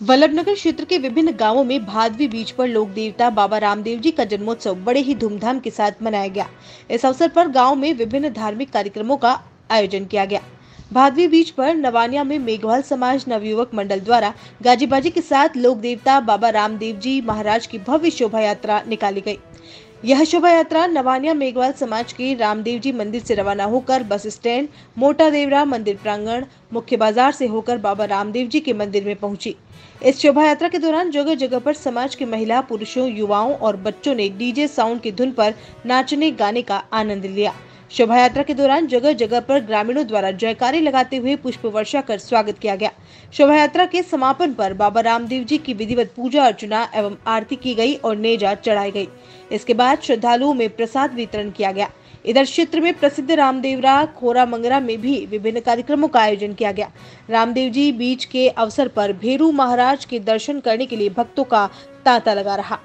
वल्लभनगर क्षेत्र के विभिन्न गाँवों में भादवी बीच पर लोक देवता बाबा रामदेव जी का जन्मोत्सव बड़े ही धूमधाम के साथ मनाया गया। इस अवसर पर गाँव में विभिन्न धार्मिक कार्यक्रमों का आयोजन किया गया। भादवी बीच पर नवानिया में मेघवाल समाज नवयुवक मंडल द्वारा गाजीबाजी के साथ लोक देवता बाबा रामदेव जी महाराज की भव्य शोभा यात्रा निकाली गई। यह शोभा यात्रा नवानिया मेघवाल समाज के रामदेव जी मंदिर से रवाना होकर बस स्टैंड मोटा देवरा मंदिर प्रांगण, मुख्य बाज़ार से होकर बाबा रामदेव जी के मंदिर में पहुँची। इस शोभा यात्रा के दौरान जगह जगह पर समाज के महिला, पुरुषों, युवाओं और बच्चों ने डीजे साउंड की धुन पर नाचने, गाने का आनंद लिया। शोभा यात्रा के दौरान जगह जगह पर ग्रामीणों द्वारा जयकारे लगाते हुए पुष्प वर्षा कर स्वागत किया गया। शोभा यात्रा के समापन पर बाबा रामदेव जी की विधिवत पूजा अर्चना एवं आरती की गई और नेजा चढ़ाई गई। इसके बाद श्रद्धालुओं में प्रसाद वितरण किया गया। इधर क्षेत्र में प्रसिद्ध रामदेवरा, खोरा मंगरा में भी विभिन्न कार्यक्रमों का आयोजन किया गया। रामदेव जी बीच के अवसर पर भेरू महाराज के दर्शन करने के लिए भक्तों का तांता लगा रहा।